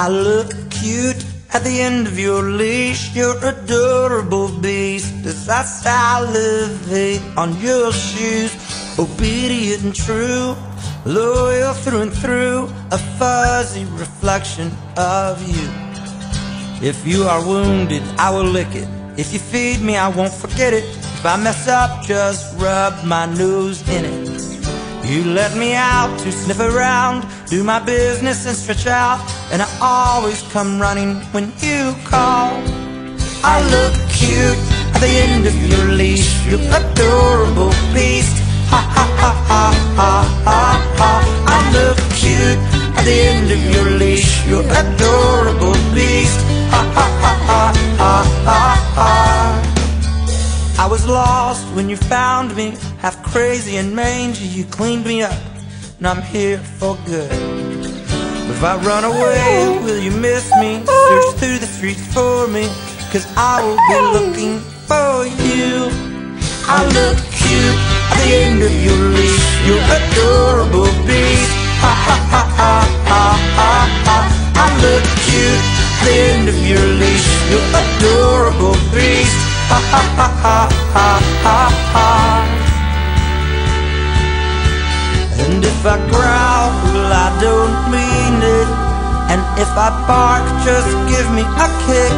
I look cute at the end of your leash. You're adorable beast as I salivate on your shoes. Obedient and true, loyal through and through, a fuzzy reflection of you. If you are wounded, I will lick it. If you feed me, I won't forget it. If I mess up, just rub my nose in it. You let me out to sniff around, do my business and stretch out, and I always come running when you call. I look cute at the end of your leash, you adorable beast. Ha ha ha ha ha ha ha. I look cute at the end of your leash, you adorable beast. I was lost when you found me, half crazy and mangy. You cleaned me up, and I'm here for good. If I run away, will you miss me? Search through the streets for me, cause I will be looking for you. I look cute at the end of your leash, you're adorable beast. Ha ha ha ha ha ha ha. I look cute at the end of your leash, you're adorable. And if I growl, I don't mean it. And if I bark, just give me a kick.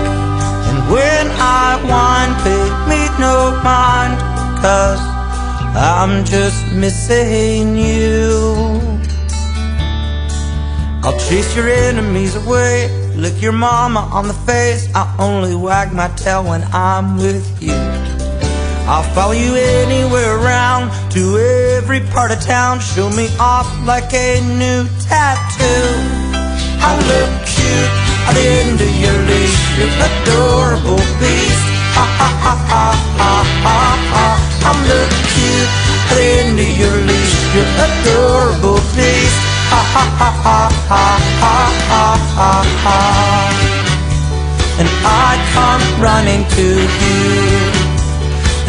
And when I whine, pay me no mind, cause I'm just missing you. I'll chase your enemies away, lick your mama on the face. I only wag my tail when I'm with you. I'll follow you anywhere around to every part of town. Show me off like a new tattoo. I look cute at the end of your leash. You're adorable beast. Ha ha ha ha ha ha ha. I look cute at the end of your leash. You're adorable beast. Ha ha ha ha ha ha ha. And I come running to you.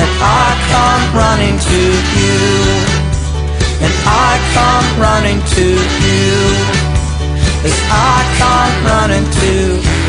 And I come running to you. And I come running to you. As I come running to